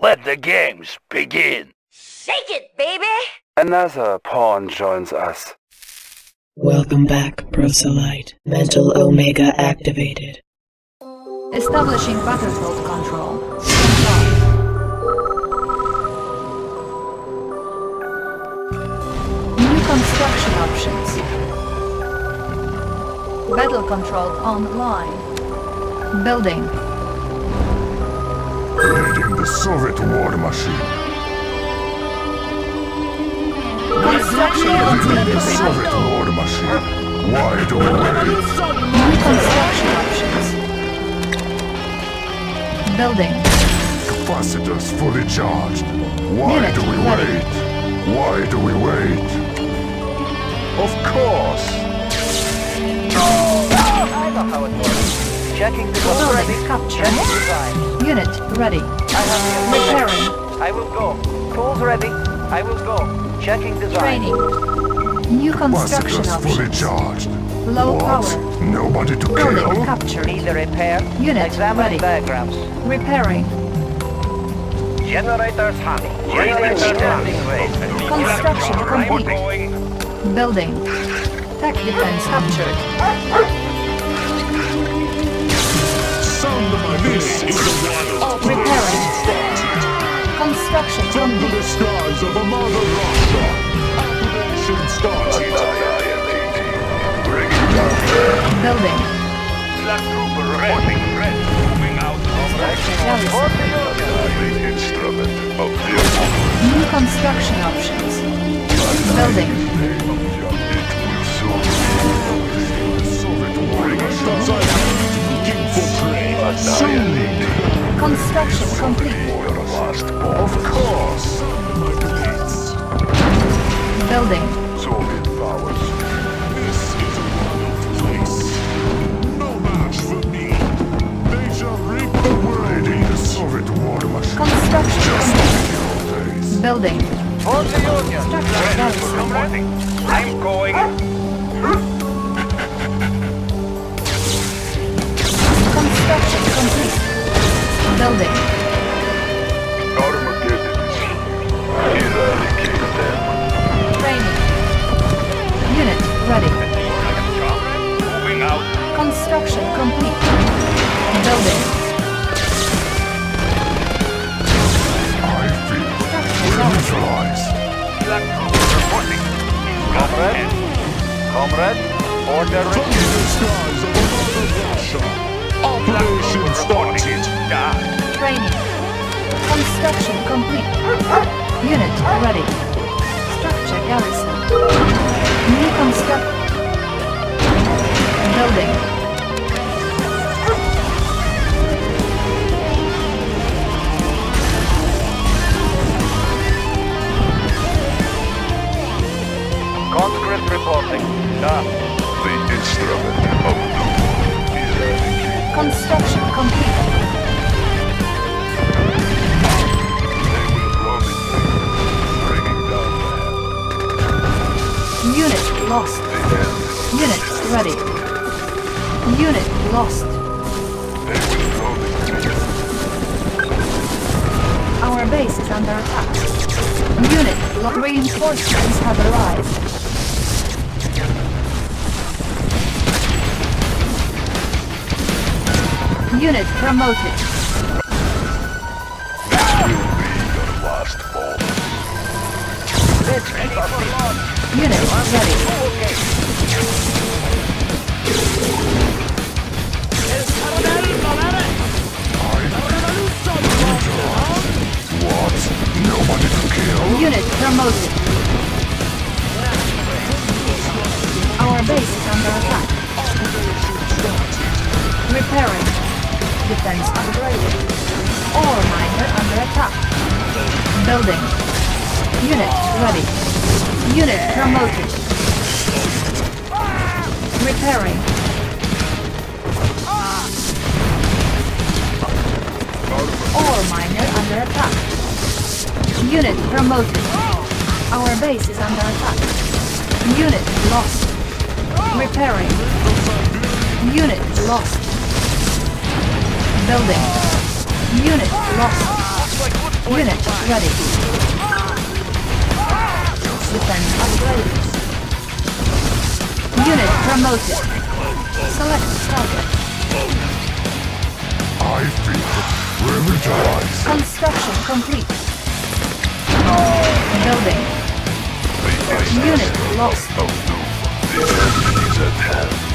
Let the games begin. Shake it, baby! Another pawn joins us. Welcome back, Proselyte. Mental Omega activated. Establishing battlefield control. New construction options. Battle control online. Building. Leading the Soviet war machine. Construction Leading the. Soviet war machine. Why do we wait? New options. Building. Capacitors fully charged. Why Unit do we ready. wait? Why do we wait? Of course. I know how it works. Checking the Building captured. Checking design. Unit ready. I have the Repairing. I will go. Tools ready. I will go. Checking design. Training. New construction Capacitors fully charged. Low what? power. Nobody to Building kill? captured. Need a repair. Unit Examine ready. diagrams. Repairing. Generators hot. Generators standing. Construction complete. Building. Tech defense captured. This is the one Repairing. Construction From the skies of a mother Russia. Activation started. Bring it down. Building. Flak Trooper reporting. Red moving out. Garrison. Instrument of the New construction options. Building. Soviet war machine. Infiltrate. Soon. Construction complete. Of course. Building. Soviet powers. This is a wild place. No match for me. They shall reap the world in the Soviet war machine. Construction complete. like the old days. Building. For the Union. Structure garrison. Reporting. I'm going. Building. Armageddon. Eradicate them. Training. Unit ready. Moving out. Construction complete. Building. I feel neutralized. Flak Trooper reporting. Comrade. Comrade. Order From the skies of a mother Russia. Operation started. Training. Construction complete. Unit ready. Structure garrison. New construct. Building. Conscript reporting. Done. The instrument of doom. Eradicate. Construction complete. Unit lost. Unit ready. Unit lost. Our base is under attack. Unit reinforcements have arrived. Unit promoted. Will be your last fall. Let's keep in. Unit ready. What? Nobody to kill? Unit promoted. Our base is under attack. Repairing. Defense upgraded. Ore miner under attack. Building. Unit ready. Unit promoted. Repairing. Ore miner under attack. Unit promoted. Our base is under attack. Unit lost. Repairing. Unit lost. Building. Unit lost. Looks like good Unit ready. Defense upgraded. Unit promoted. Select target. I feel revitalized. Construction complete. Building. Unit lost. The enemy is at hand.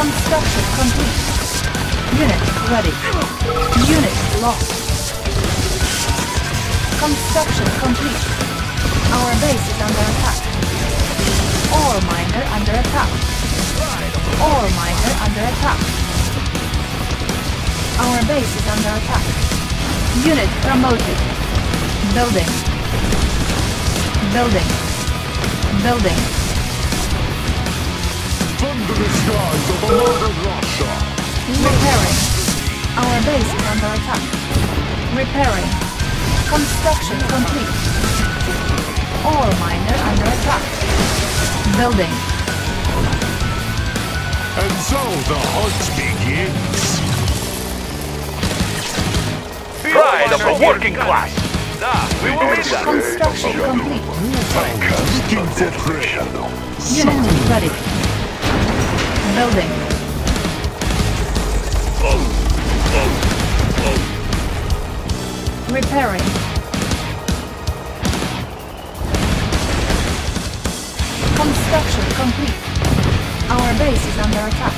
Construction complete. Unit ready. Unit lost. Construction complete. Our base is under attack. Ore miner under attack. Ore miner under attack. Our base is under attack. Unit promoted. Building. Building. Building. Thunderous skies of a modern Russia. Repairing. Our base is under attack. Repairing. Construction complete. Ore miner under attack. Building. And so the hunt begins. Pride of the working class. We will need that. Construction complete. Looking for prey. shadow. Unit ready. Building. Repairing. Construction complete. Our base is under attack.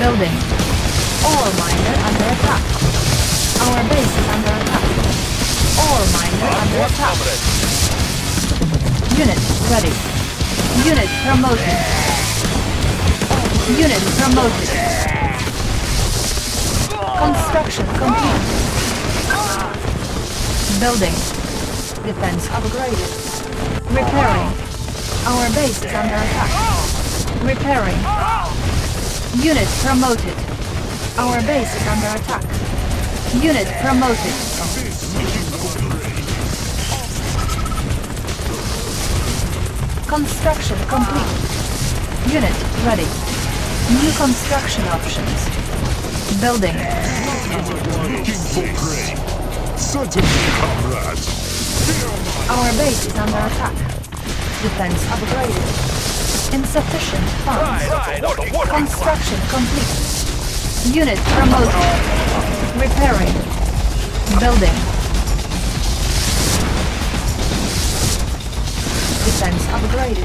Building. Ore miner under attack. Our base is under attack. Ore miner under attack. Unit ready. Unit promoted. Unit promoted. Construction complete. Building. Defense upgraded. Repairing. Our base is under attack. Repairing. Unit promoted. Our base is under attack. Unit promoted. Construction complete. Unit ready. New construction options. Building. Certainly, comrade. Our base is under attack. Defense upgraded. Insufficient funds. Construction complete. Unit promoted. Repairing. Building. Defense upgraded.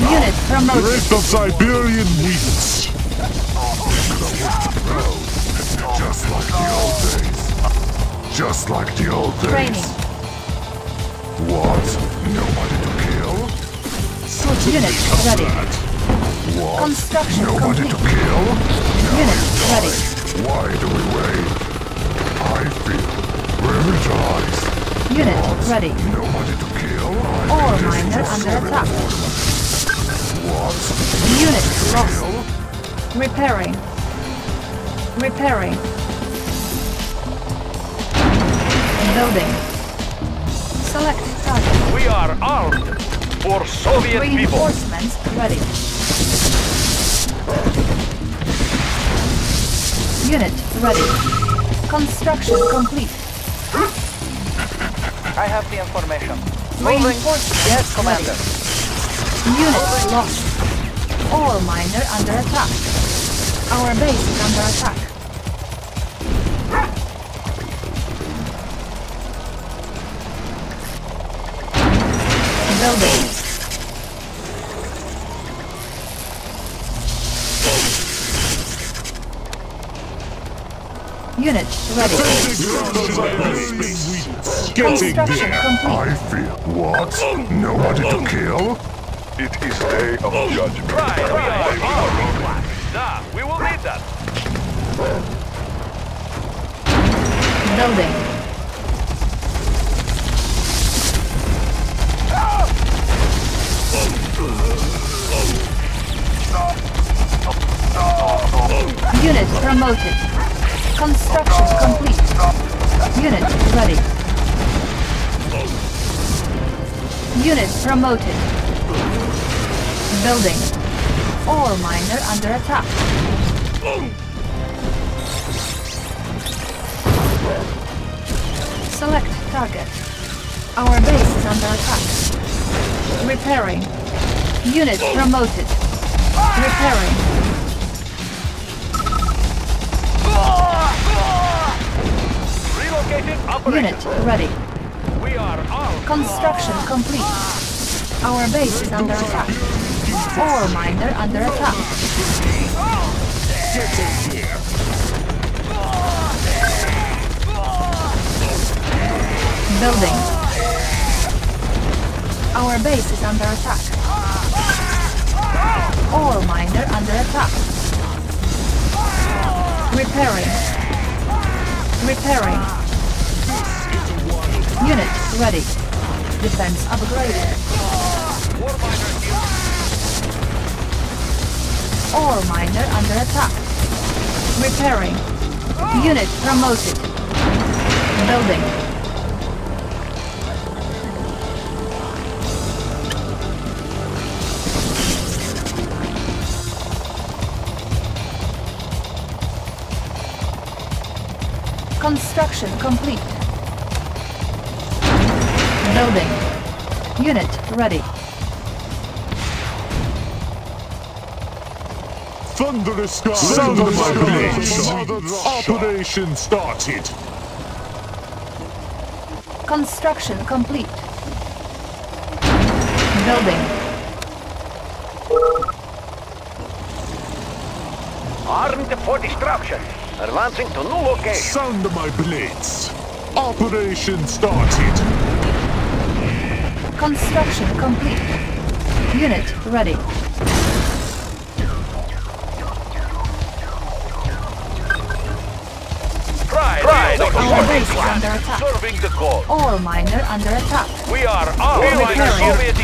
Unit promoted. Wraith of Siberian winds. Just like the old days. Just like the old days. Training. What? Nobody to kill? Certainly, Unit ready. What? Construction Nobody complete. to kill? Unit ready. Why do we wait? I feel revitalized. Unit ready. Nobody to kill? I Ore think this miner is under attack. What? Unit lost. Repairing. Repairing. Building. Select target. We are armed for Soviet people. Reinforcements ready. Unit ready. Construction complete. I have the information. Moving. Reinforcements Yes, Commander. ready. Unit lost. Ore miner under attack. Our base is under attack. Building. Unit ready. Construction complete. I feel. What? Nobody to kill? It is day of judgment. Pride of the working class. Ah, we will need that. Building. Unit promoted. Construction complete. Unit ready. Unit promoted. Building. Ore miner under attack. Select target. Our base is under attack. Repairing. Unit promoted. Repairing. Relocated Unit ready. Construction complete. Our base is under attack. Ore miner under attack. Building. Our base is under attack. Ore miner under attack. Repairing. Repairing. Unit ready. Defense upgraded. Ore miner under attack. Repairing. Unit promoted. Building. Construction complete. Building. Unit ready. Thunderous skies. Sound of my blades. Operation started. Construction complete. Building. armed for destruction. Advancing to new location. Sound of my blades. Operation started. Construction complete. Unit ready. Pride, Pride Our base under attack. Ore miners under attack. We are armed. We are Soviet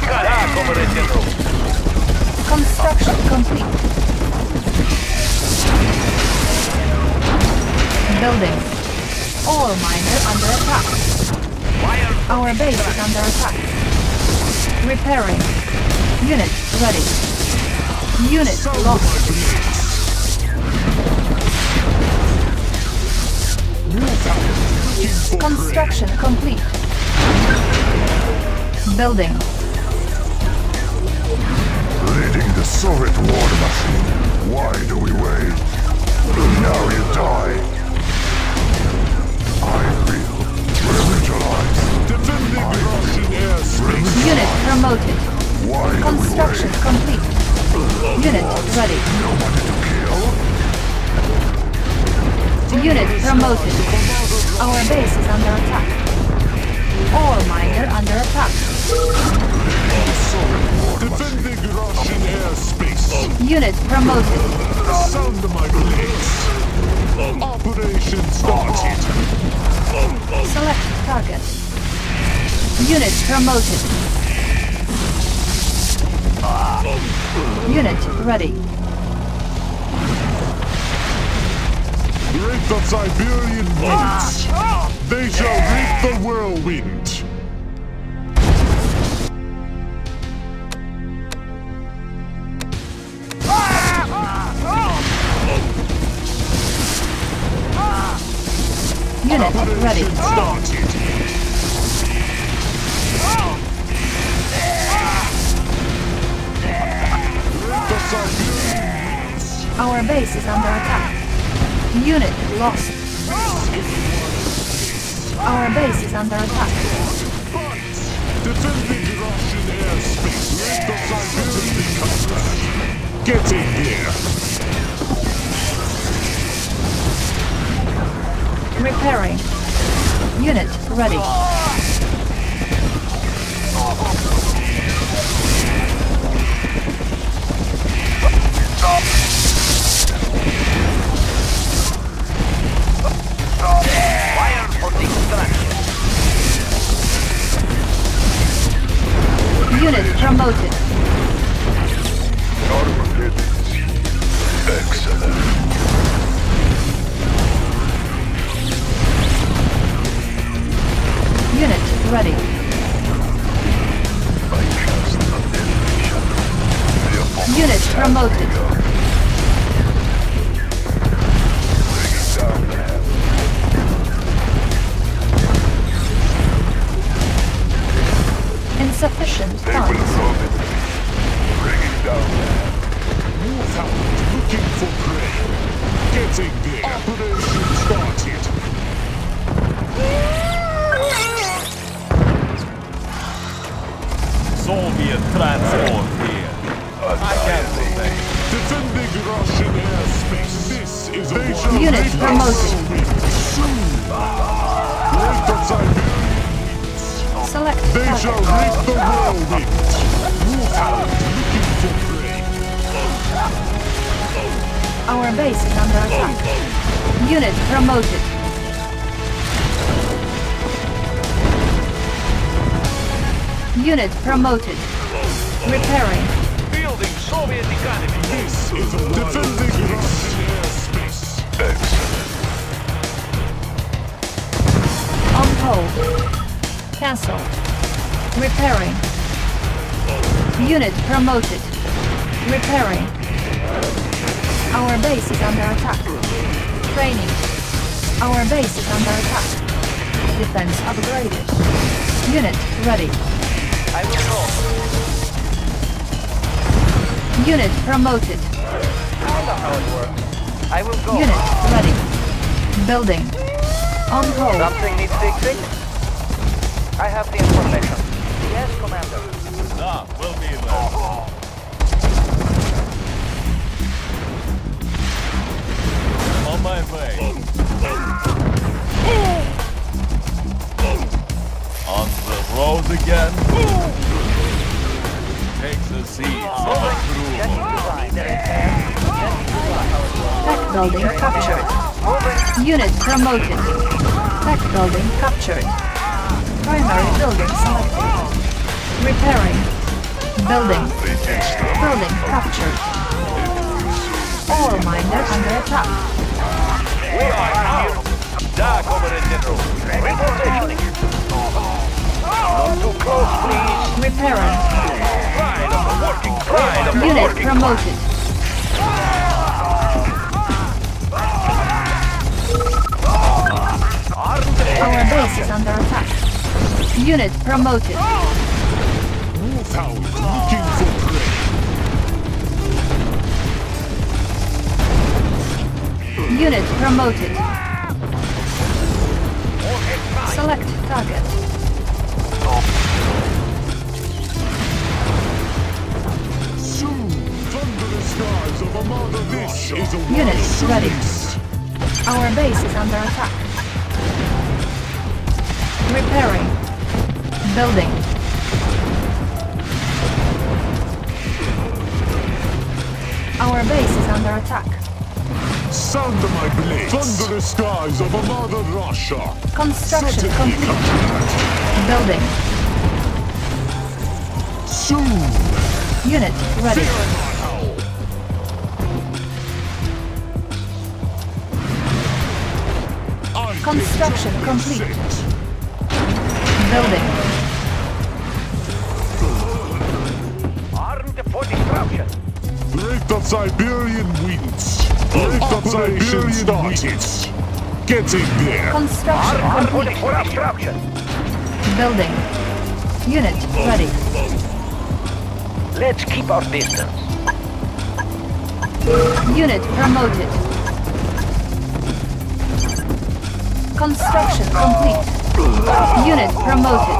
Construction complete. Building. Ore miners under attack. Our base is under attack. Repairing. Unit ready. Unit of lost. my blades. Looking for Construction complete. Building. Leading the Soviet war machine. Why do we wait? Now you die. I feel Unit promoted. Why do we Construction complete. Unit ready. Nobody to kill? Unit promoted. Our base is under attack. Ore miner under attack. Defending Russian airspace. Unit promoted. Sound my blades. Operation started. Select target. Unit promoted. Unit ready. Reap the Siberian winds. They shall reap the whirlwind. Unit ready. Started. Our base is under attack. Unit lost. Our base is under attack. Defending Russian airspace. Reap the Siberian winds. Get in here. Repairing. Unit ready. Unit promoted. Excellent. Building. On hold. Something needs fixing? I have the information. Yes, Commander. Ah, we'll be there. On my way. On the road again. Take the seats of approval. Building captured. Unit promoted. Tech building captured. Primary building selected. Repairing. Building. Building captured. Ore miner under attack. We are here. Da, Comrade General. Repositioning. Not too close, please. Repairing. Pride of the working. Pride the Unit promoted. Our base is under attack. Unit promoted. Wolfhound looking for prey. Unit promoted. Select target. Soon, thunderous skies of Armada This is a Unit ready. Our base is under attack. Repairing. Building. Our base is under attack. Sound of my blades. Thunderous skies of Armada Russia. Construction Certainly complete. combat. Building. Soon. Unit ready. Fear not howl. I Construction take complete. Six. Building. Armed for destruction. Great of Siberian winds. Great of Siberian started. Getting there. Construction Armed for destruction. Building. Unit ready. Let's keep our distance. Unit promoted. Construction complete. Unit promoted.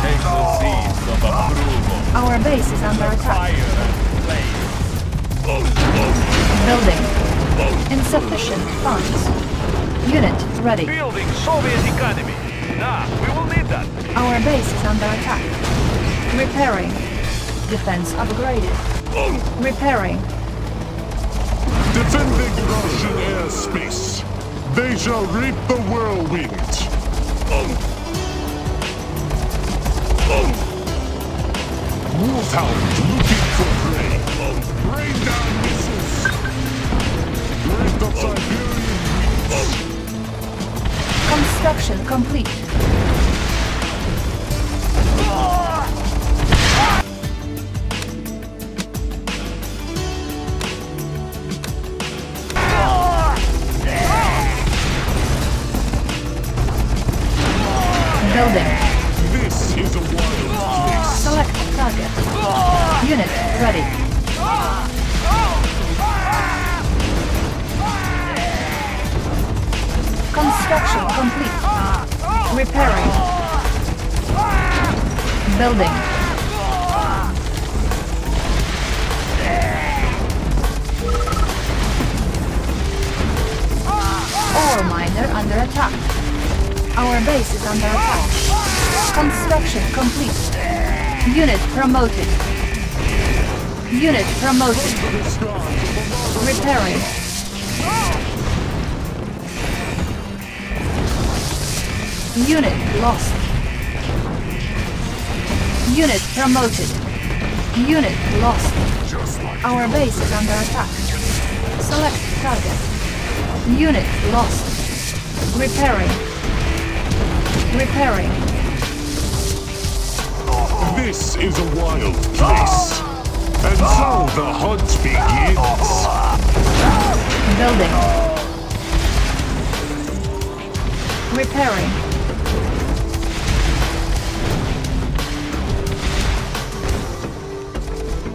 Take the seats of approval. Our base is under attack. Fire and flame. Building. Insufficient funds. Unit ready. Building Soviet economy. Nah, we will need that. Our base is under attack. Repairing. Defense upgraded. Repairing. Defending Russian airspace. They shall reap the whirlwind. Um. Um. Wolfhound looking for prey. Um. Rain down missiles. Great of Siberian winds. Construction complete. Building. This is a wild Select target. Unit ready. Construction complete. Repairing. Building. Ore miner under attack. Our base is under attack. Construction complete. Unit promoted. Unit promoted. Repairing. Unit lost. Unit promoted. Unit lost. Our base is under attack. Select target. Unit lost. Repairing. Repairing. This is a wild place. And so the hunt begins. Building. Repairing.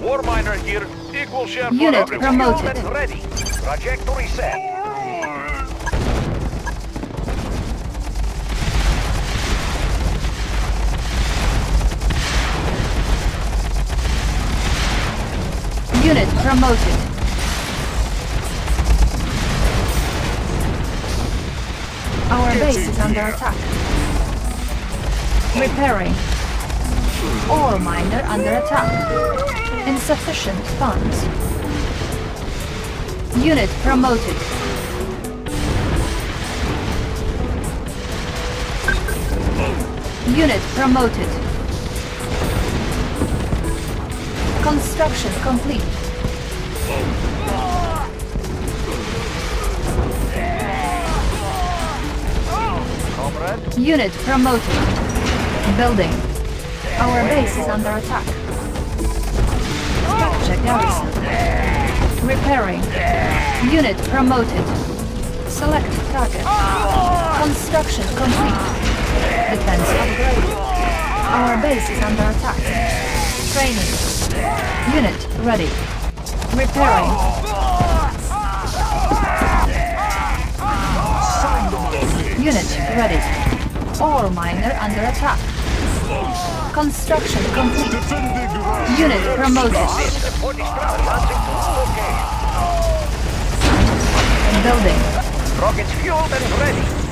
War miner here. Equal share Unit everyone. promoted. Ready. Trajectory set. Unit promoted. Our base is under attack. Repairing. Ore miner under attack. Insufficient funds. Unit promoted. Unit promoted. Construction complete. Comrade. Unit promoted. Building. Our base is under attack. Structure garrison. Repairing. Unit promoted. Select target. Construction complete. Defense upgraded. Our base is under attack. Training. Unit ready. Repairing. Unit ready. Ore miner under attack. Construction complete. Unit promoted. Building. Rockets fueled and ready.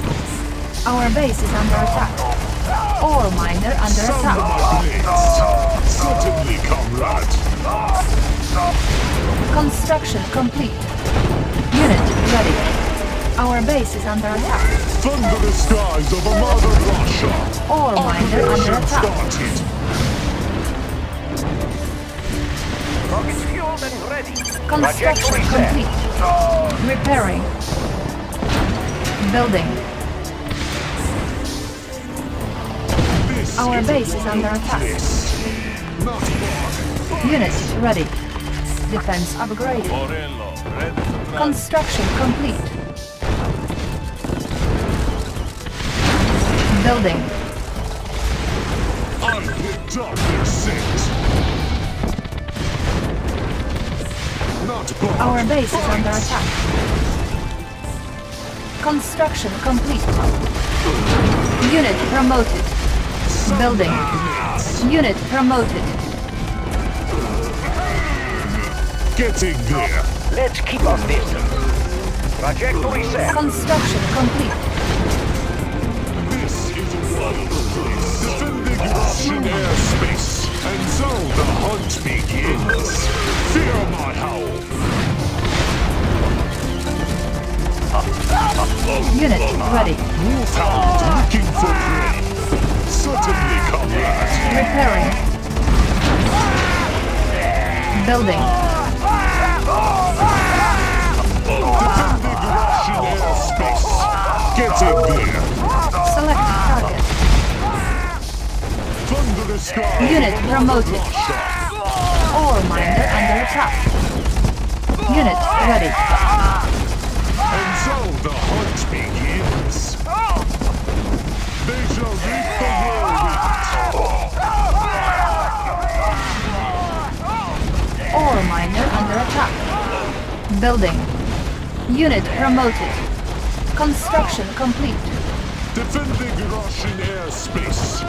Our base is under attack. Ore miner under attack. blades. Certainly, comrade. Construction complete. Unit ready. Our base is under attack. Thunderous skies of a mother Russia. Ore miner under attack. started. Rockets fueled and ready. Construction Trajectory set. complete. Repairing. Building. This Our is base is under attack. place. Not. Unit ready. Defense upgraded. Morello, ready to travel. Construction complete. Building. Their scent. Not bad. Our base is under attack. Construction complete. Unit promoted. Building. Unit promoted. Getting there. Let's keep on distance. Trajectory set. Construction complete. This is a wild place. Defending Russian airspace. And so the hunt begins. Fear my howl. Unit ready. Wolfhound looking for prey. Certainly, comrade. Repairing. Building. Russian airspace. Getting there. Select target. Thunderous skies. Unit promoted. Ore miner under attack. Unit ready. And so the hunt begins. They shall reap the whirlwind. Ore miner under attack. Building. Unit promoted. Construction complete. Defending Russian airspace.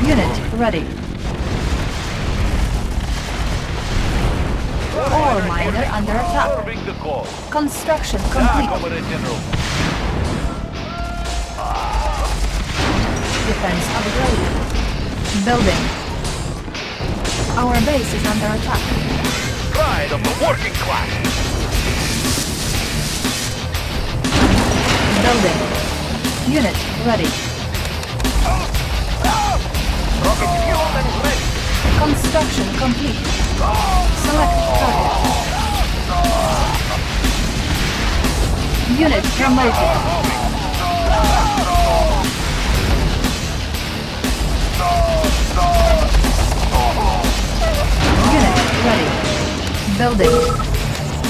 Unit ready. Ore miner under attack. Serving the cause. Construction complete. Comrade General. Defense upgraded. Building. Our base is under attack. Pride of the working class. Building. Unit ready. Rocket fueled and ready. Construction complete. Select target. Unit promoted. Unit ready. Building.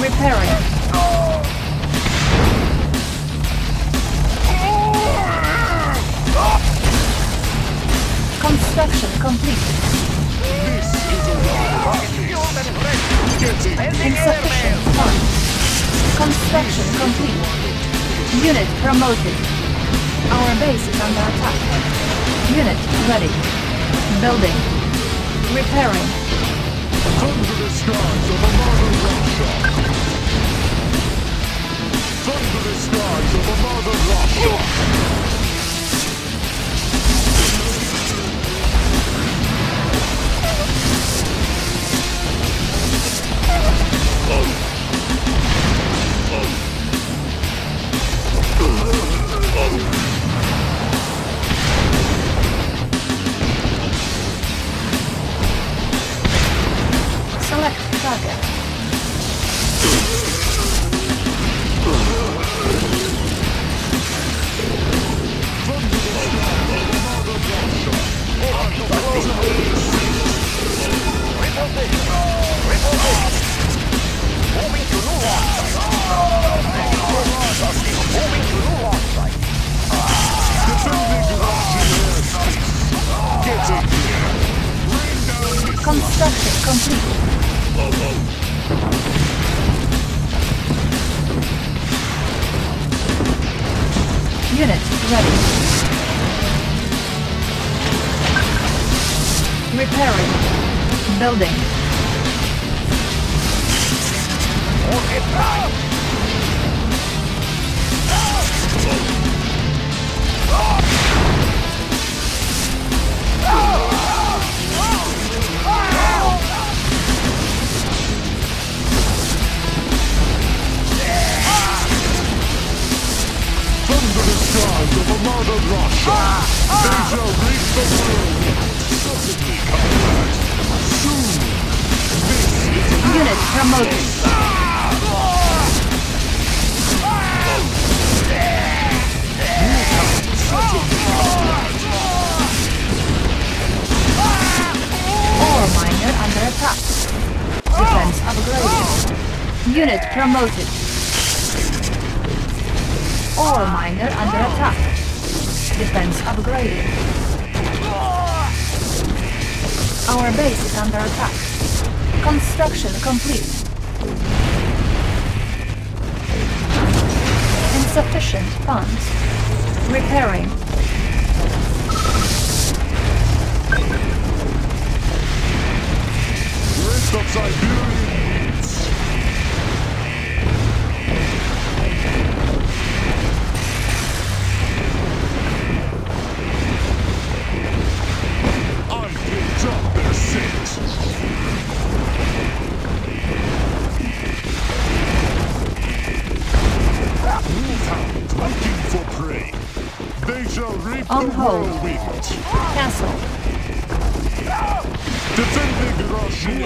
Repairing. Construction complete. This is a Rocket fueled and ready. getting Sending Insufficient funds. Construction complete. Unit promoted. Our base is under attack. Unit ready. Building. Repairing. thunderous skies of a mother Russia. Thunderous skies of a mother Russia. Select target. Construction complete. Unit ready. Repairing. Building. Okay, pride. Of a Russia. The whirlwind. Suddenly, comrades. Soon. This is Unit promoted. Miner under attack. Upgraded. Unit promoted. Ore miner under attack. Defense upgraded. Our base is under attack. Construction complete. Insufficient funds. Repairing. rest of Siberian On hold. Castle. Defending Russian.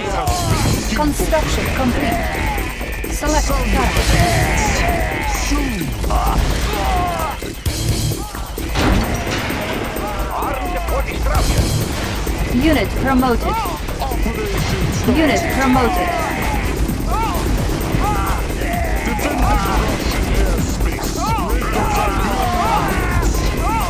Construction complete. Select target. Unit promoted. Unit promoted.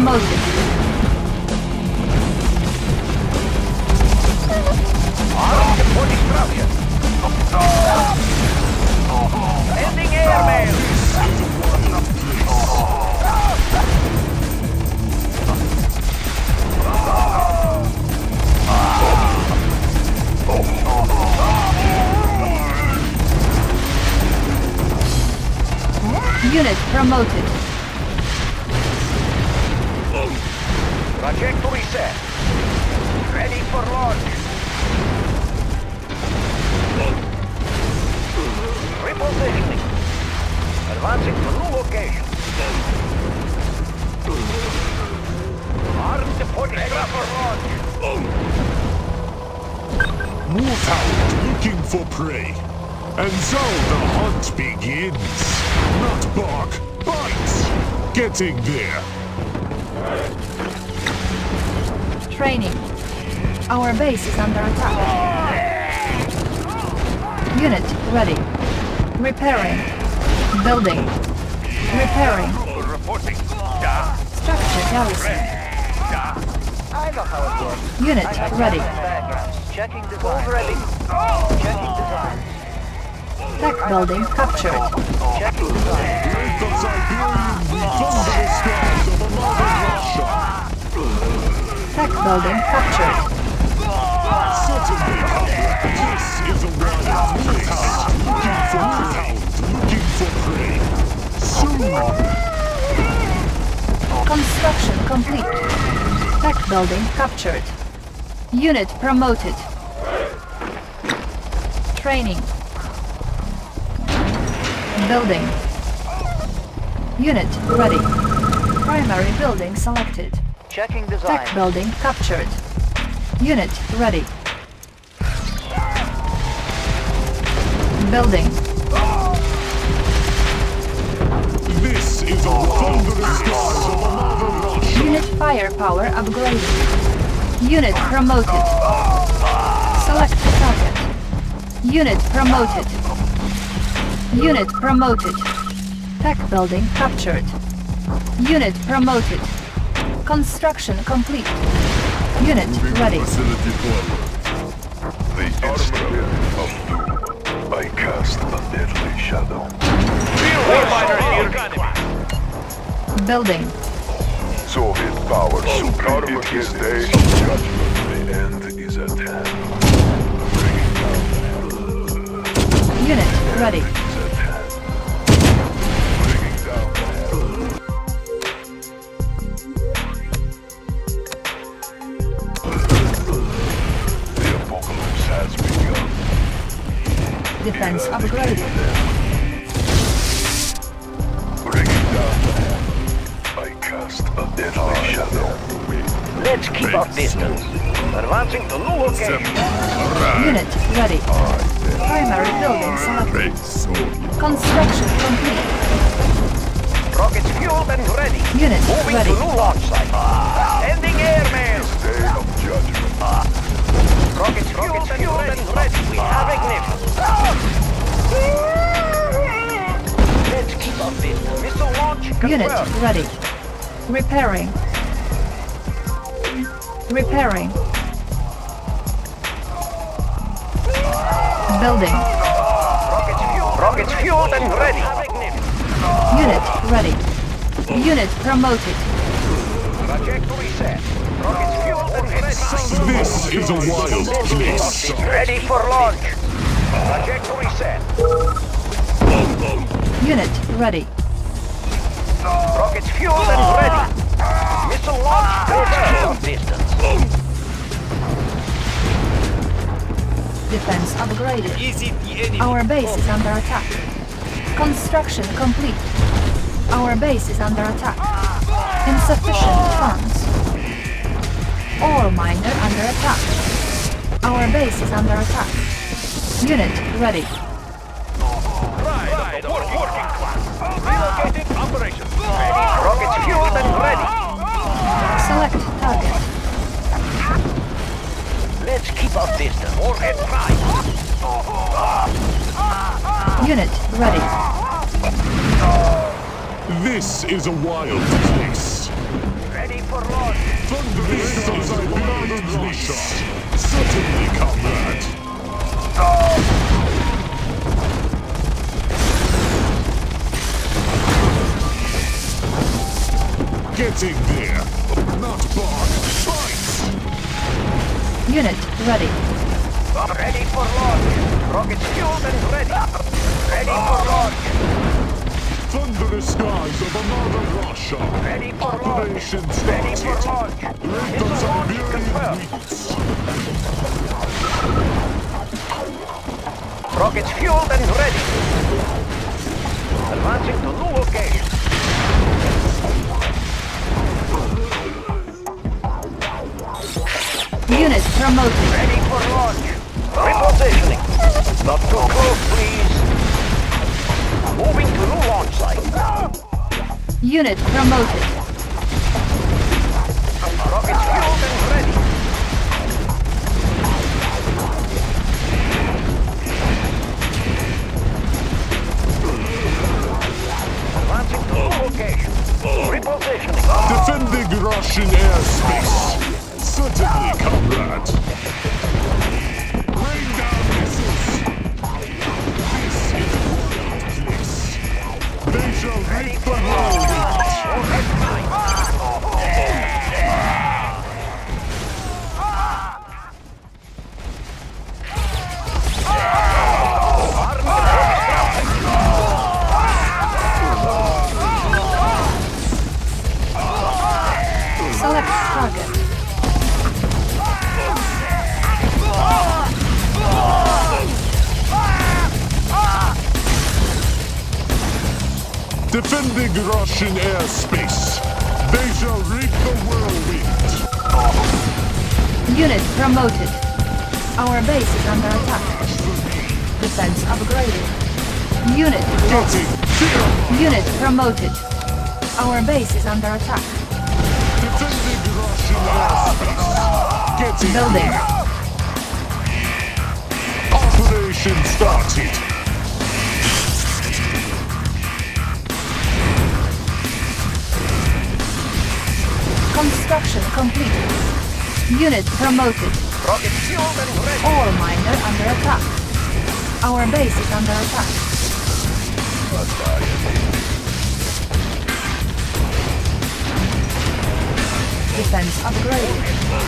Havoc left. promoted. Armed Wolfhound looking for prey. And so the hunt begins. Not bark, bite. Getting there. Training. Our base is under attack. Unit ready. Repairing. Building. Repairing. Structure garrison. Unit ready. Checking design. ready. Checking design. Tech building captured. Checking design. Like the Siberian refundable skies of a Russia. Tech building captured. Certainly. This is a wild wolfhound looking for prey. Looking for prey. Soon. Construction complete. Tech building captured. Unit promoted. Training. Building. Unit ready. Primary building selected. Checking design. Tech building captured. Unit ready. Building. This is a thunderous skies of a modern Unit firepower upgraded. Unit promoted. Select target. Unit promoted. Unit promoted. Tech building captured. Unit promoted. Construction complete. Unit ready. Facility forward. The instrument of doom. I cast a deadly shadow. Building. Soviet power supreme in his day of judgment. The end is at hand. Unit ready. Ready. Rockets fueled and ready. Missile launch confirmed. Distance. Defense upgraded. Our base is under attack. Construction complete. Our base is under attack. Insufficient funds. Ore miner under attack. Our base is under attack. Unit ready. Is a wild place. Ready for launch. Thunderous of Siberian Russia. Certainly, comrade. Getting there. Not bark. Fight! Unit ready. Ready for launch. Rockets fueled and ready. Ready for launch. Thunderous skies of another Russia. Ready for launch. Operation Ready for started. launch. Raid on Missile launch Siberian wheats. Rockets fueled and ready. Advancing to new location. Unit promoted. Ready for launch. Repositioning. Not too close, please. Moving to new launch site. Unit promoted. Rockets fueled and ready. Advancing to new location. Repositioning. Defending Russian airspace. Certainly, comrade. Unit Getting. Unit promoted. Our base is under attack. Defending Russian airspace. Getting Building. Operation started. Construction complete. Unit promoted. Rockets fueled and ready. Ore miner under attack. Our base is under attack. Defense upgraded.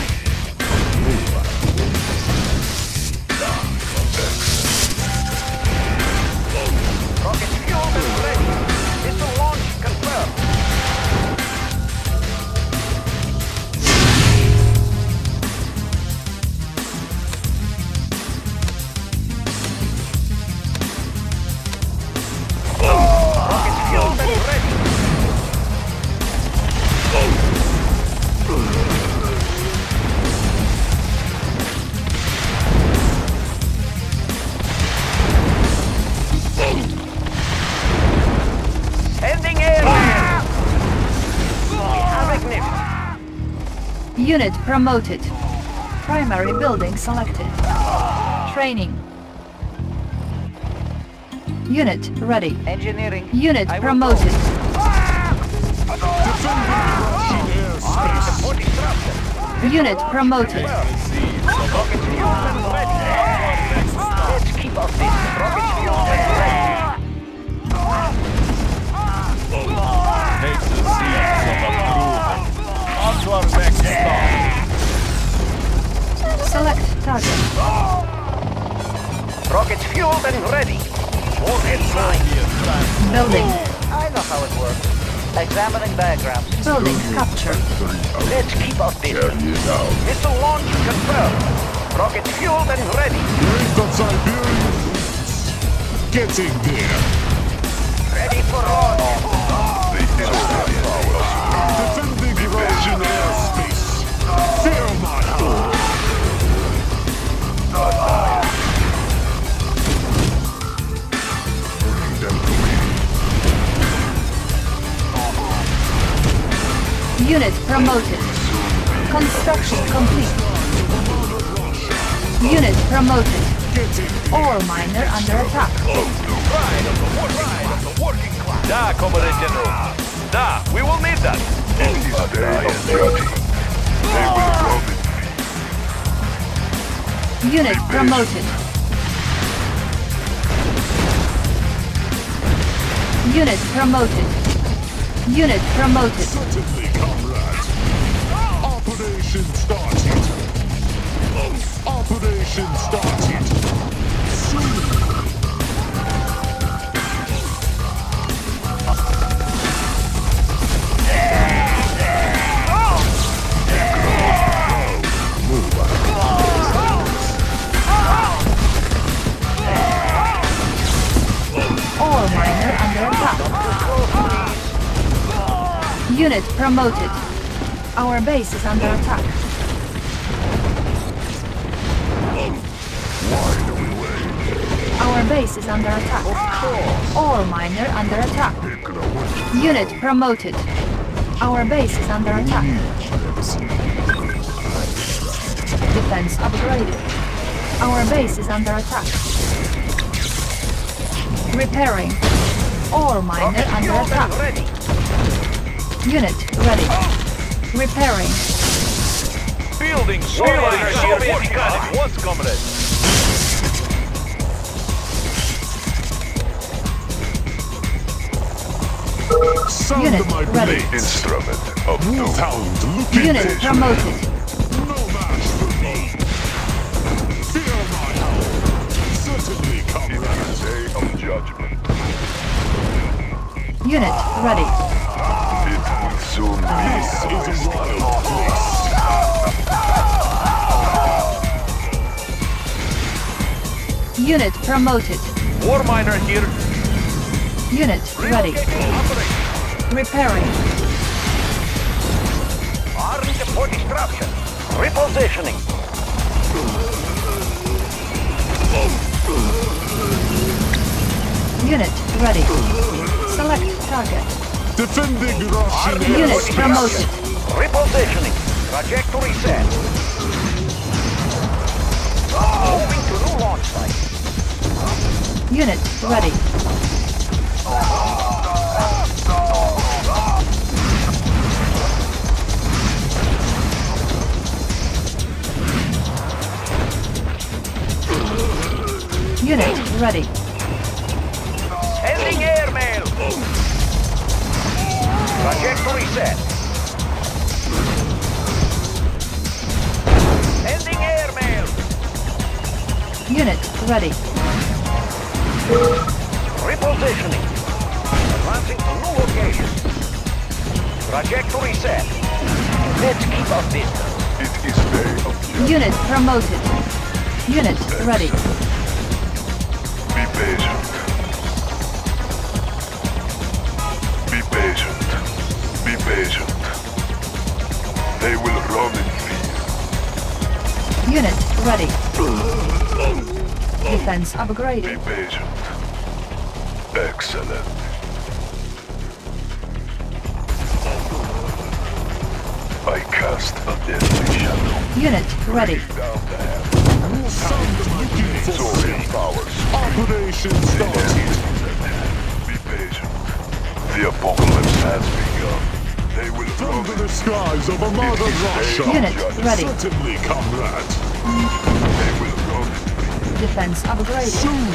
Promoted. Primary building selected. Training. Unit ready. Engineering. Unit I will promoted. Russian airspace. Support disruption. Unit promoted. Rockets and ready. Let's our distance. Rockets Select target. Rockets fueled and ready. Warhead line. Building. I know how it works. Examining diagrams. Building captured. Let's keep our distance. Missile launch confirmed. Rockets fueled and ready. Raid on Siberian wheats. Getting there. Ready for launch. Unit promoted. Construction complete. Unit promoted. Ore miner under attack. Da, Comrade General. Da, we will need that. It is a day of duty. They will rob it. Unit promoted. Unit promoted. Unit promoted. Operation started. Operation started. Ore miner under attack. Unit promoted. Our base is under attack. Our base is under attack. Ore miner under attack. Unit promoted. Our base is under attack. Defense upgraded. Our base is under attack. Repairing. Ore miner under attack. Unit ready. Repairing. Building Soviet Soviet Once, comrade. Sound Unit my ready. blade. Instrument of doom. Wolfhound, look in Unit promoted. No match for me. Fear my howl. Certainly, It comrade. a day of judgment. Unit ready. It will soon be This is a wild place. Unit promoted. War miner here. Unit ready. Repairing. Armed for destruction. Repositioning. Unit ready. Select target. Defending Russian Unit promoted. Repositioning. Trajectory set. Moving to new launch site. Unit ready. Unit ready. Trajectory set. Sending airmail. Unit ready. Repositioning. Advancing to new location. Trajectory set. Let's keep our distance. It is day of. Unit promoted. Unit ready. Unit ready. Defense upgrade. Be patient. Excellent. I cast a deadly shadow Unit ready. down the hand. Sound my beautiful Soaring powers. Operation started. Be patient. The apocalypse has begun. They will From run the skies of Armada Russia. Unit ready. Certainly, comrade. They will run Defense upgraded. Soon.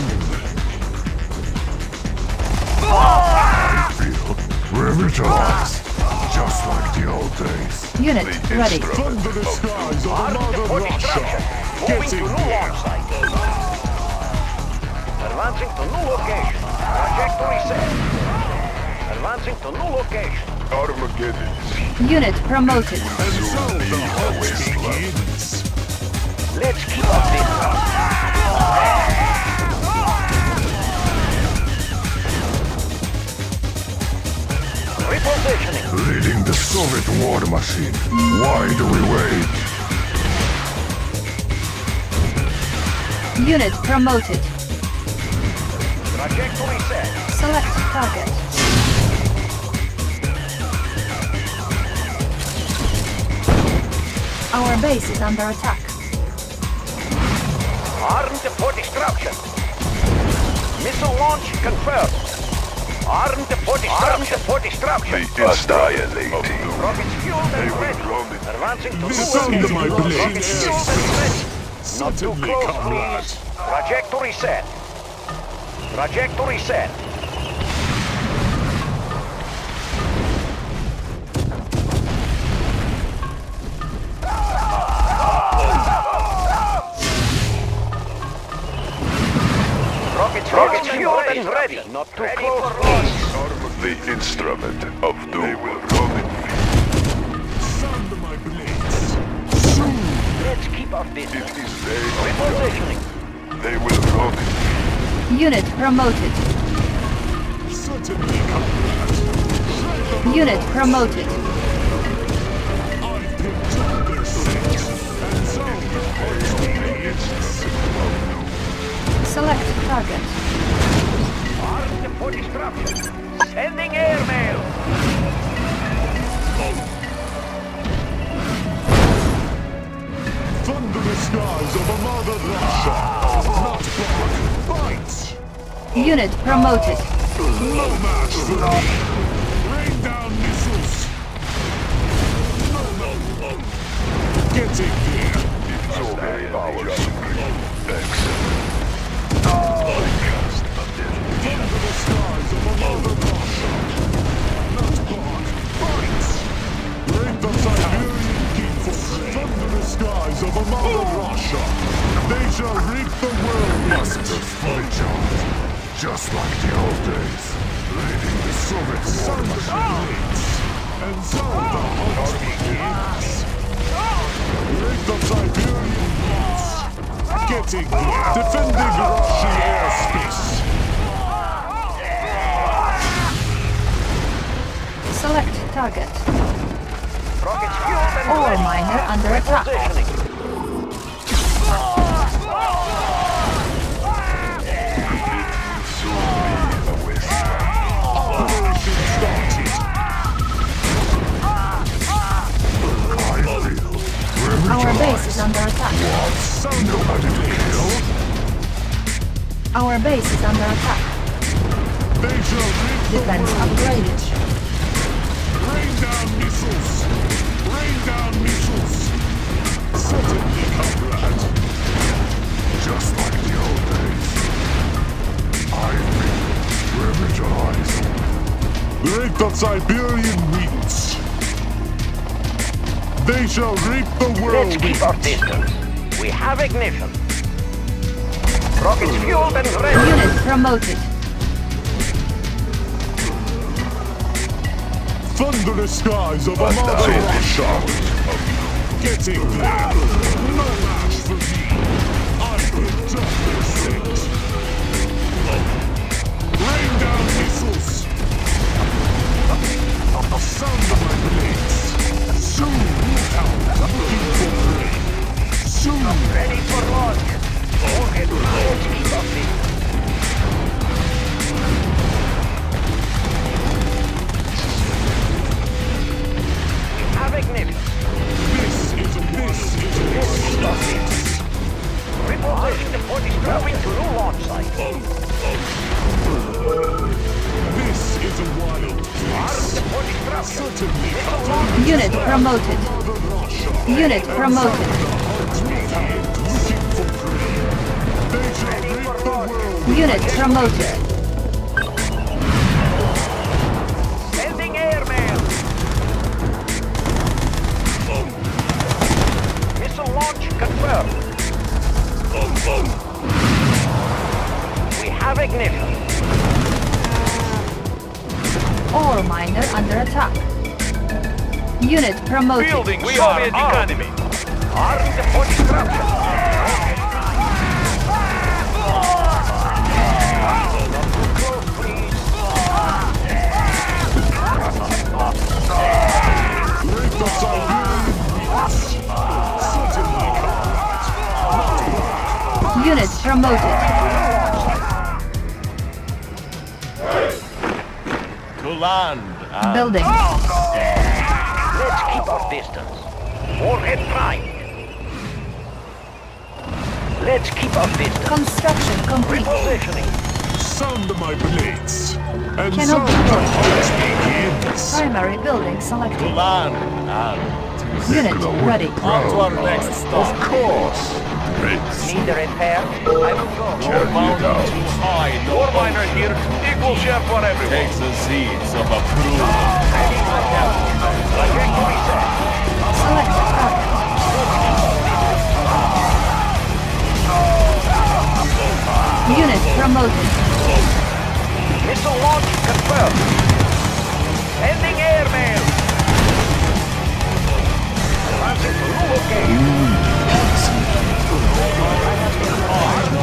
feel revitalized. Just like the old days. Unit ready. From the skies of Armed Armada Russia. destruction. Moving Getting new here. Advancing to new location. Trajectory set. Advancing to new location. Armageddon. Unit promoted. And so the hunt begins. Let's keep our distance. Repositioning. Leading the Soviet war machine. Why do we wait? Unit promoted. Trajectory set. Select target. Our base is under attack. Armed for destruction. Missile launch confirmed. Armed for destruction. Armed for destruction. Annihilating. Rockets fueled and ready. Advancing to Listen to my Rockets fueled and ready. Not too close, comrade. please. Trajectory set. Trajectory set. And ready. Not too close, please. The instrument of doom. Sound my blades. Soon. Let's keep our distance. It is they. Repositioning. They will run. Unit promoted. Certainly, comrade. Unit promoted. I picked their six. And so Select target. For destruction. Sending airmail. thunderous skies of a mother Russia. Not bark. Bites. Unit promoted. No match for. Rain down missiles. No, no, no. Getting there. Obey our Excellent. Thunderous of a mother Russia. They shall reap the world. Charged. Just like the old days. Leading the Soviet war the And so the hunt begins. The Siberian. Getting. Defending Russian airspace. Select target. Rockets fueled and Ore miner under attack. Repositioning. Operation started. I feel Our base is under attack. Nobody to kill. Our base is under attack. They shall reap the Defense upgraded. Missiles. Rain down missiles. Certainly, comrade. Just like the old days. I feel revitalized. Raid the Siberian winds. They shall reap the world. Let's keep our distance. We have ignition. Rockets fueled and ready. Unit promoted. Thunderous skies of a mother Russia. Getting there. No match for me. I picked up their six. Rain down missiles. Sound of my blades. Soon, help. Looking for prey. Soon. Ready for launch. Okay, let's keep our distance. We have. This is a this is a Let's keep our distance. Reposition for moving to new launch site. Oh, oh. This is a wild place. for destruction. Certainly, Unit promoted. Unit promoted. Looking for We have ignition. Ore miner under attack. Unit promoted. Building We Soviet are economy. Armed for destruction. Comrade. Unit promoted. To land. and Building. Let's keep our distance. Warhead prime. Let's keep our distance. Construction complete. Repositioning. Sound Sound my blades. And Cannot the be hunt begins. Primary building selected. To land and to Unit ready. On to our next stop. Of course. Mates. Need a repair? I will go. Carry it out. too high, no War miner here. Equal share for everyone. Takes the seeds of approval. Trajectory set. Select target. Unit promoted. Missile launch confirmed. Ending airmail. Advancing to new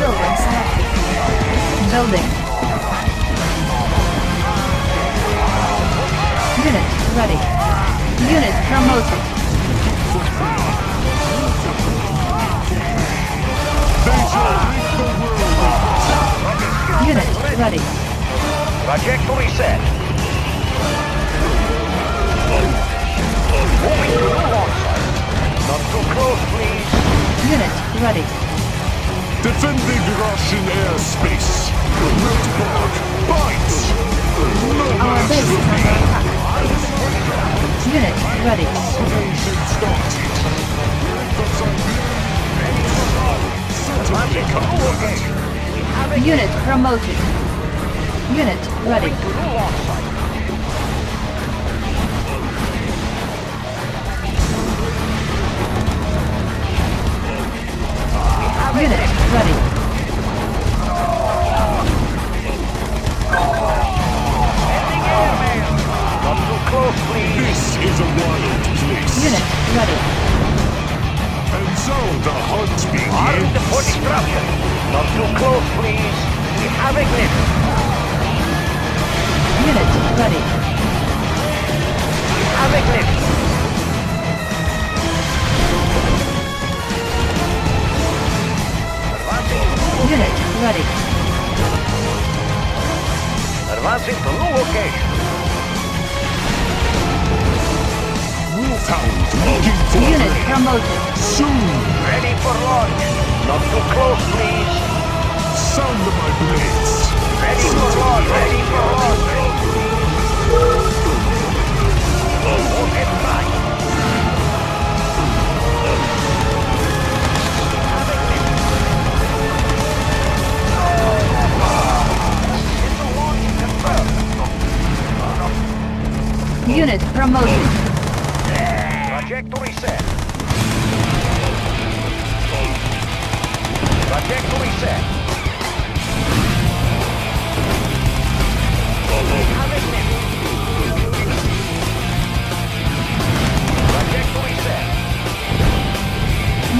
Building selected. Building. Unit ready. Unit promoted. They shall reap the whirlwind. Unit ready. Trajectory set. Moving to new launch site. Not too close, please. Unit ready. Defending Russian airspace. Red Borg. Bites. No oh, Our base is under attack. Unit ready. Invasion started. Certainly. Unit promoted. Unit ready. To new launch site. Unit ready. Ending airmail. Not too close, please. This is a wild place. Unit ready. And so the hunt begins. Armed for begins. destruction. Not too close, please. We have ignition. Unit ready. We have ignition. Unit ready. Advancing to new location. Wolfhound looking for Unit prey. promoted. Soon. Ready for launch. Not too close, please. Sound my blades. Ready for launch. Ready for launch. Warhead Unit promoted. Trajectory set. Trajectory set. Trajectory set.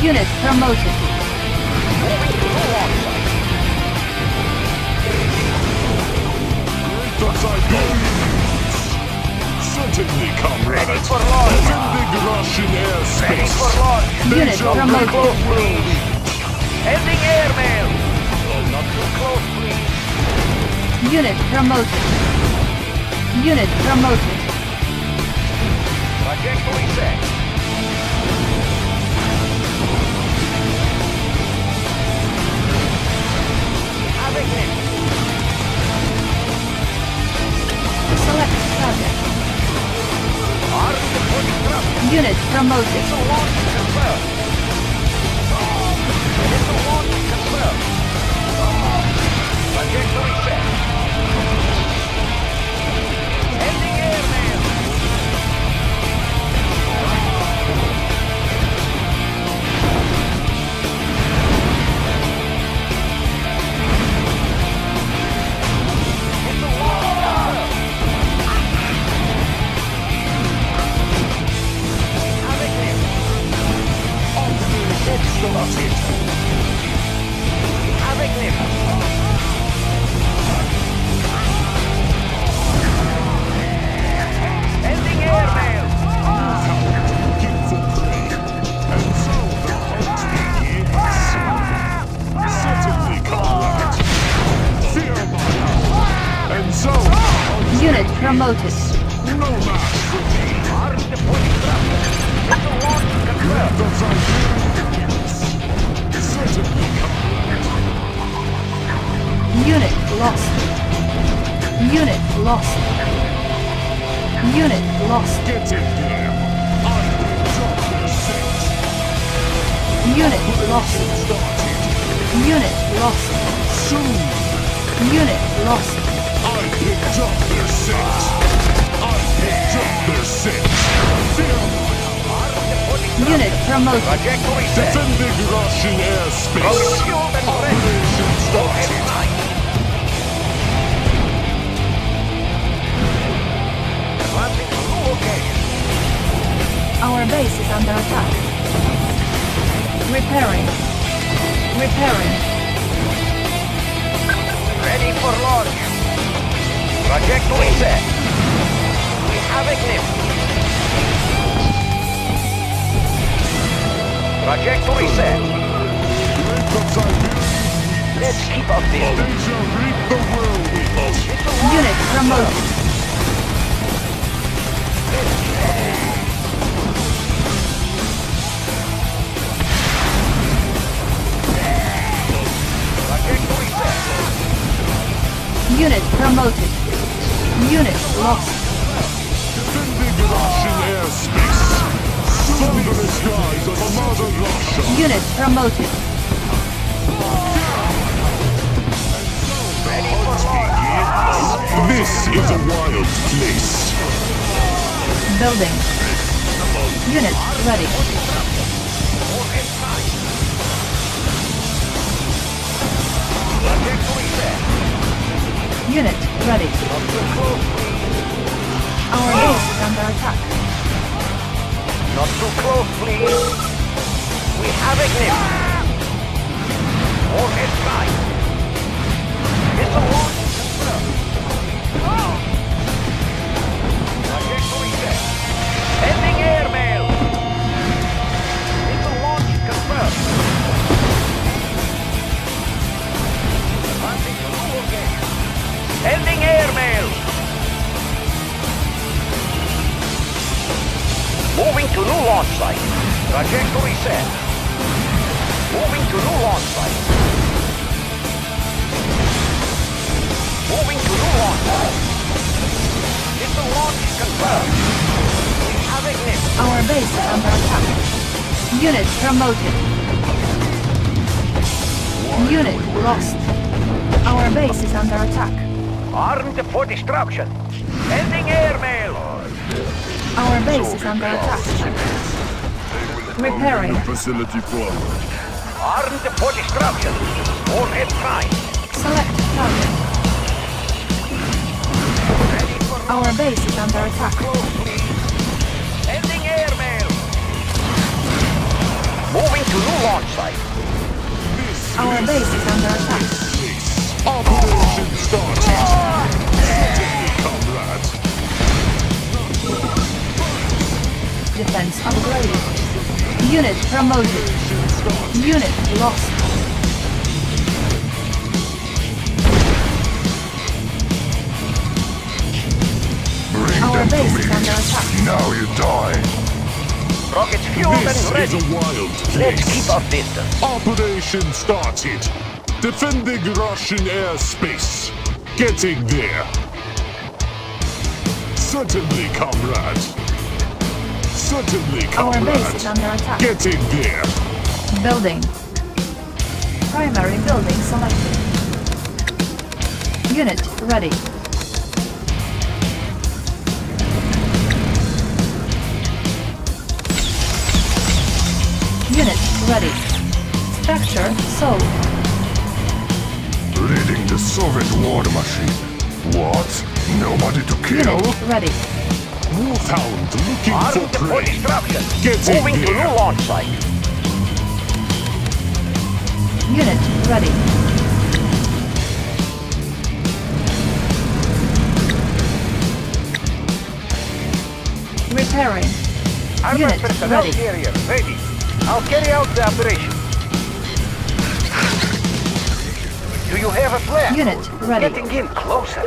Unit promoted. Moving to new launch site. The Siberians. Certainly, comrade. Ready for launch. Defending Russian Ready for launch. Unit shall Not too promoted. close, please. Ending airmail. Not too close, please. Unit promoted. Unit promoted. Unit promoted. Trajectory set. We have ignition. Trajectory set. Great of Siberian. Let's keep up the. Unit promoted. Unit promoted. Unit lost. Defending Russian airspace. Under the skies of a mother Russia. Unit promoted. Ready for launch. This is a wild place. Building. Unit ready. Warhead prime. Trajectory set. Unit ready. Not too close, please. Our oh. base is under attack. Not too close, please. We have ignition. Warhead prime. Missile launch confirmed. Sending airmail. Moving to new launch site. Trajectory set. Moving to new launch site. Moving to new launch site. Missile launch confirmed. We have ignition. Our base is under attack. Unit promoted. Unit lost. Our base is under attack. Armed for destruction. Sending airmail. Our base is under attack. Repairing. Facility forward. Armed for destruction. Warhead prime. Select target. Ready for Our base is under attack. close, please. Sending airmail. Moving to new launch site. Our base is under attack. Operation started. Certainly, comrade. Defense upgraded. Unit promoted. Unit lost. Bring Our them to base me. is under attack. Now you die. Rockets fueled This and is a wild Let's place. keep our distance. Operation started. Defending Russian airspace. Getting there. Certainly, comrade. Certainly, Our base is comrade. under attack. Getting there. Building. Primary building selected. Unit ready. Unit ready. Structure sold. Leading the Soviet war machine. What? Nobody to kill? Unit ready. Wolfhound looking Armed for for prey. destruction. Getting Moving to there. new launch site. Unit ready. Repairing. Armored Unit personnel ready. carrier ready. I'll carry out the operation. You have a plan? Unit ready. Getting in closer.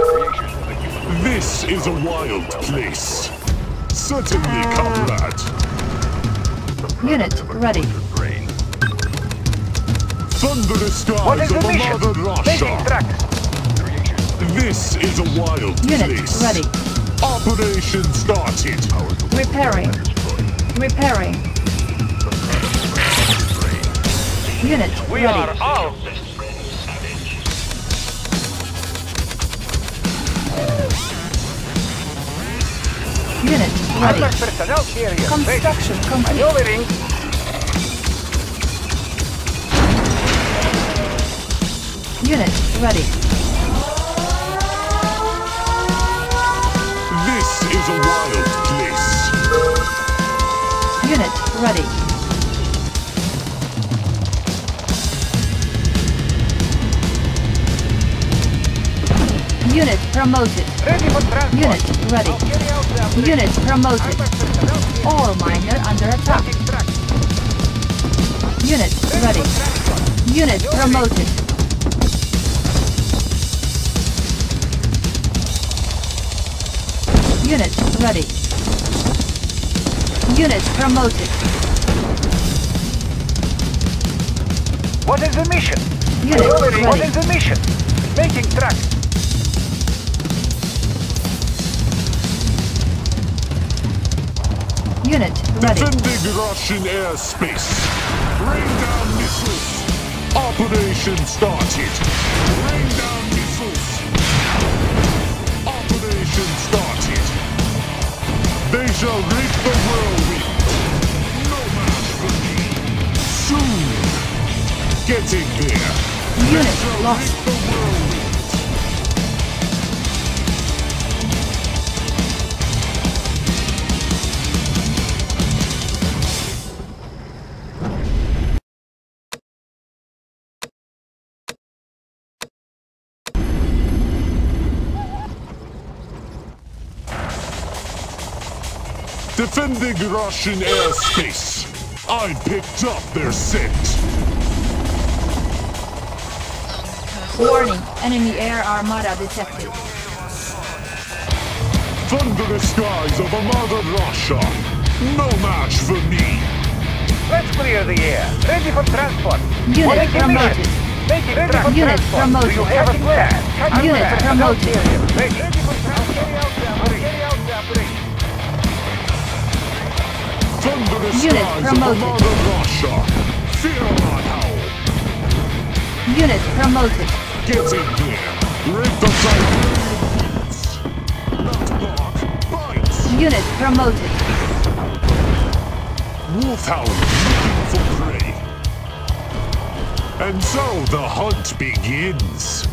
This is a wild place. Certainly, comrade. Unit ready. Thunderous What skies is the of mission? Mother Russia. This is a wild Unit place. ready. Operation started. Repairing. Repairing. Unit We ready. We are armed. Unit ready. Combat personnel carrier. Construction complete. Maneuvering. Unit ready. This is a wild place. Unit ready. Unit promoted. Ready for transport. Unit ready. I'll carry out the operation. Unit promoted. Combat personnel carrier. Ore miner under attack. Unit ready. Unit promoted. Unit ready. Unit promoted. What is the mission? Unit ready. is the mission? Making tracks. Unit ready. Defending Russian airspace. Rain down missiles. Operation started. Rain down missiles. Operation started. They shall reap the whirlwind. No match for me. Soon. Getting there. Unit lost. Defending Russian airspace. I picked up their scent. Warning. Enemy air armada detected. Thunderous skies of a mother Russia. No match for me. Let's clear the air. Ready for transport. Unit What is the promoted. mission? Making tracks. Unit transport. promoted. Do you have a plan? Unit promoted. personnel carrier. Ready. Ready for transport. Unit promoted. of Russia. Fear not how. Unit promoted. Getting there. Rid the Siberians. Not bark. Bites. Unit promoted. Wolfhound looking for prey. And so the hunt begins.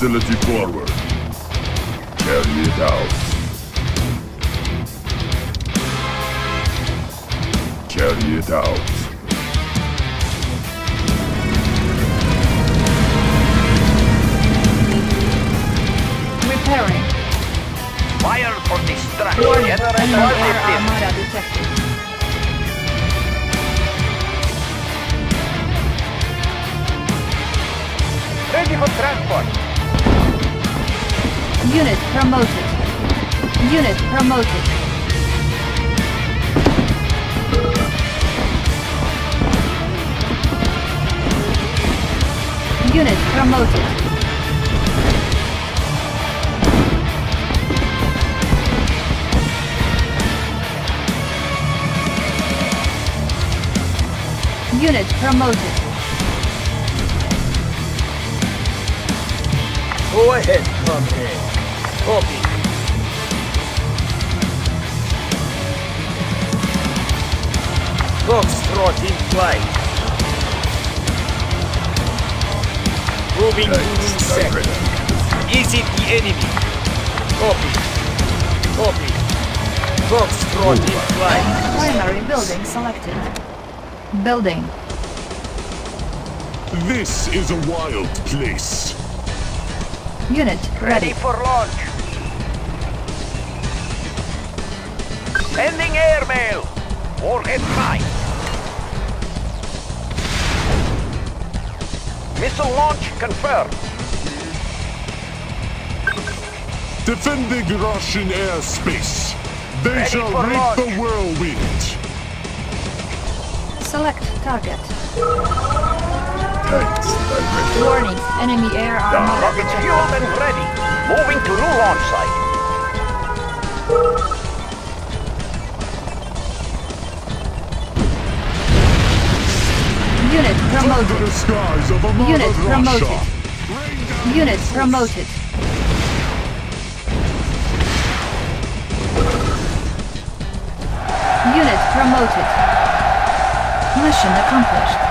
Facility forward. Carry it out. Unit promoted. Unit promoted. Unit promoted. Go ahead. Copy. Foxtrot in flight. Moving to new sector. Is it the enemy? Copy. Copy. Foxtrot in flight. Primary building selected. Building. This is a wild place. Unit Ready ready. for launch. Sending airmail. Warhead prime. Missile launch confirmed. Defending Russian airspace. They Ready shall for reap launch. the whirlwind. Select target. Tanks. Warning. Enemy air armada Rockets detected. fueled and ready. Moving to new launch site. Promoted. Unit promoted. Unit promoted. Unit promoted. Mission accomplished.